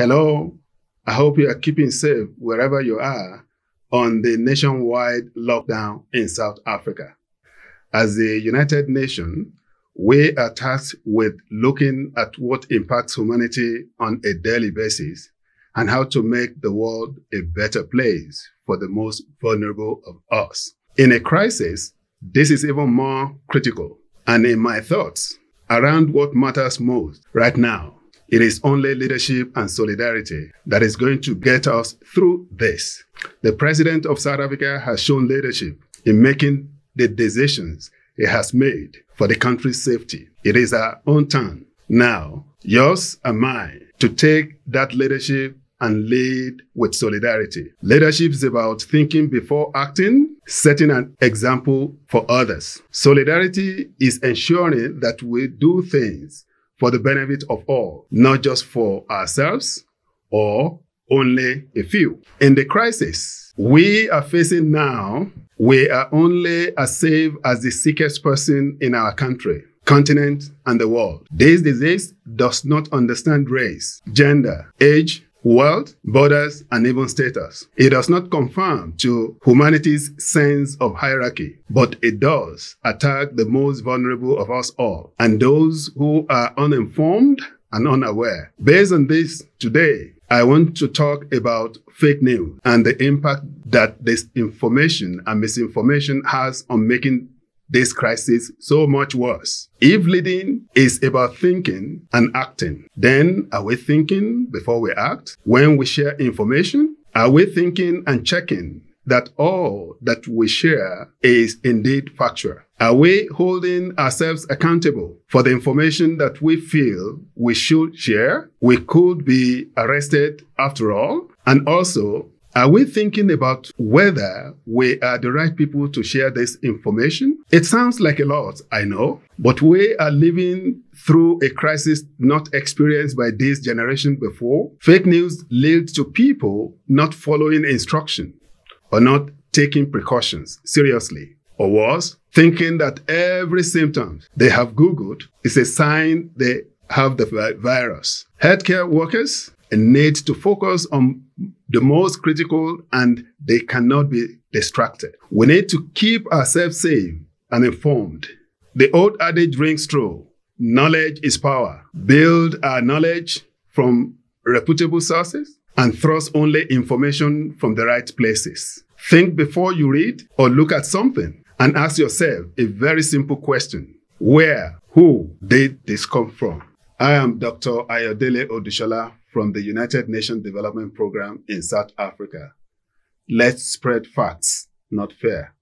Hello, I hope you are keeping safe wherever you are on the nationwide lockdown in South Africa. As the United Nations, we are tasked with looking at what impacts humanity on a daily basis and how to make the world a better place for the most vulnerable of us. In a crisis, this is even more critical. And in my thoughts around what matters most right now, it is only leadership and solidarity that is going to get us through this. The president of South Africa has shown leadership in making the decisions he has made for the country's safety. It is our own turn now, yours and mine, to take that leadership and lead with solidarity. Leadership is about thinking before acting, setting an example for others. Solidarity is ensuring that we do things for the benefit of all, not just for ourselves or only a few. In the crisis we are facing now, we are only as safe as the sickest person in our country, continent, and the world. This disease does not understand race, gender, age, wealth, borders, and even status. It does not conform to humanity's sense of hierarchy, but it does attack the most vulnerable of us all and those who are uninformed and unaware. Based on this, today, I want to talk about fake news and the impact that this information and misinformation has on making this crisis so much worse. If leading is about thinking and acting, then are we thinking before we act? When we share information, are we thinking and checking that all that we share is indeed factual? Are we holding ourselves accountable for the information that we feel we should share? We could be arrested after all. And also, are we thinking about whether we are the right people to share this information? It sounds like a lot, I know, but we are living through a crisis not experienced by this generation before. Fake news leads to people not following instruction or not taking precautions seriously, or worse, thinking that every symptom they have Googled is a sign they have the virus. Healthcare workers need to focus on the most critical and they cannot be distracted. We need to keep ourselves safe and informed. The old adage rings true. Knowledge is power. Build our knowledge from reputable sources and thrust only information from the right places. Think before you read or look at something and ask yourself a very simple question. Where, who did this come from? I am Dr. Ayodele Odusola from the United Nations Development Program in South Africa. Let's spread facts, not fear.